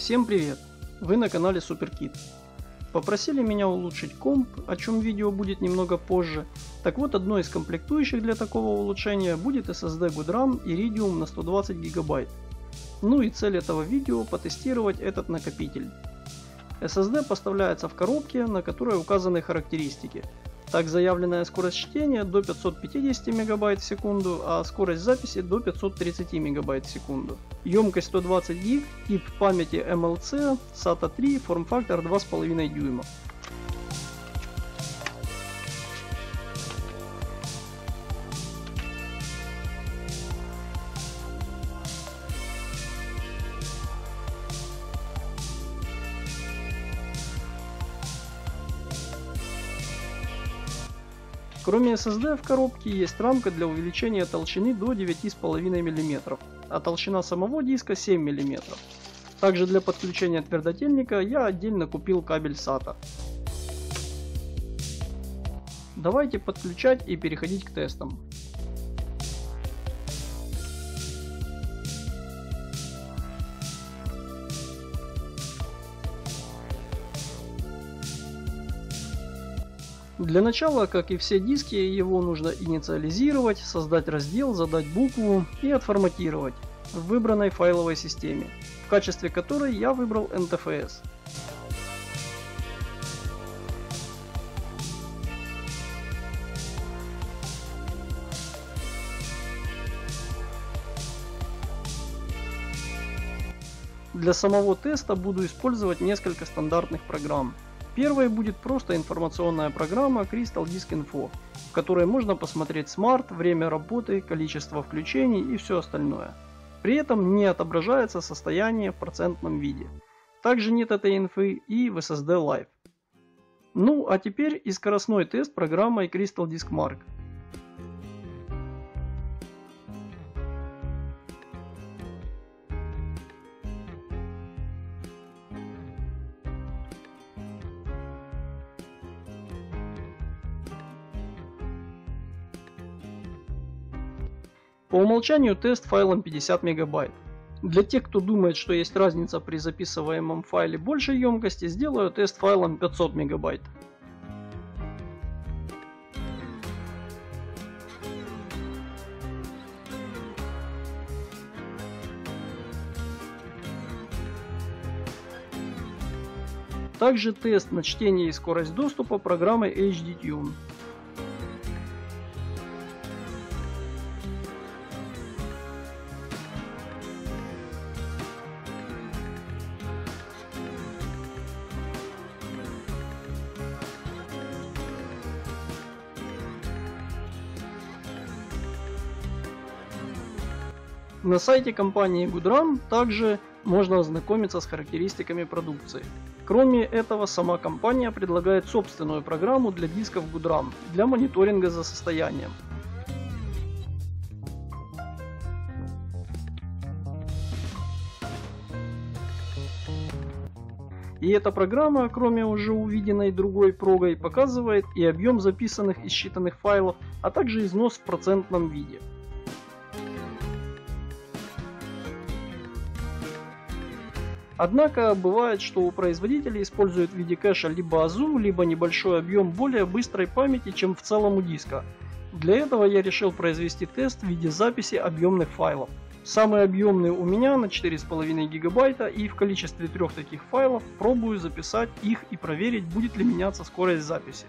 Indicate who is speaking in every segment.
Speaker 1: Всем привет! Вы на канале SuperKit. Попросили меня улучшить комп, о чем видео будет немного позже. Так вот, одной из комплектующих для такого улучшения будет SSD GoodRAM Iridium на 120 ГБ. Ну и цель этого видео потестировать этот накопитель. SSD поставляется в коробке, на которой указаны характеристики. Так заявленная скорость чтения до 550 МБ в секунду, а скорость записи до 530 МБ в секунду. Емкость 120 ГБ, тип памяти MLC, SATA 3, форм-фактор 2,5 дюйма. Кроме SSD в коробке есть рамка для увеличения толщины до 9,5 мм, а толщина самого диска 7 мм. Также для подключения твердотельника я отдельно купил кабель SATA. Давайте подключать и переходить к тестам. Для начала, как и все диски, его нужно инициализировать, создать раздел, задать букву и отформатировать в выбранной файловой системе, в качестве которой я выбрал NTFS. Для самого теста буду использовать несколько стандартных программ. Первой будет просто информационная программа Crystal Disk Info, в которой можно посмотреть смарт, время работы, количество включений и все остальное. При этом не отображается состояние в процентном виде. Также нет этой инфы и в SSD Live. Ну а теперь и скоростной тест программой Crystal Disk Mark. По умолчанию тест файлом 50 мегабайт. Для тех, кто думает, что есть разница при записываемом файле большей емкости, сделаю тест файлом 500 мегабайт. Также тест на чтение и скорость доступа программы HDTune. На сайте компании Goodram также можно ознакомиться с характеристиками продукции. Кроме этого, сама компания предлагает собственную программу для дисков Goodram для мониторинга за состоянием. И эта программа, кроме уже увиденной другой прогой, показывает и объем записанных и считанных файлов, а также износ в процентном виде. Однако бывает, что у производителей используют в виде кэша либо АЗУ, либо небольшой объем более быстрой памяти, чем в целом у диска. Для этого я решил произвести тест в виде записи объемных файлов. Самый объемный у меня на 4,5 гигабайта и в количестве трех таких файлов пробую записать их и проверить будет ли меняться скорость записи.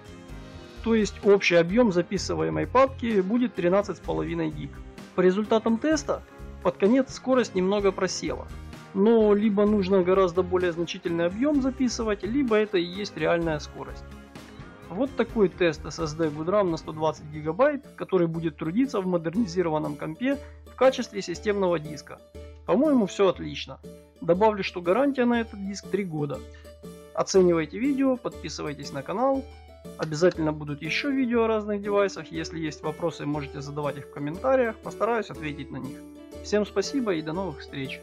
Speaker 1: То есть общий объем записываемой папки будет 13,5 гиг. По результатам теста под конец скорость немного просела но либо нужно гораздо более значительный объем записывать, либо это и есть реальная скорость. Вот такой тест SSD GoodRAM на 120 ГБ, который будет трудиться в модернизированном компе в качестве системного диска. По-моему, все отлично. Добавлю, что гарантия на этот диск 3 года. Оценивайте видео, подписывайтесь на канал. Обязательно будут еще видео о разных девайсах. Если есть вопросы, можете задавать их в комментариях. Постараюсь ответить на них. Всем спасибо и до новых встреч.